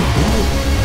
my God.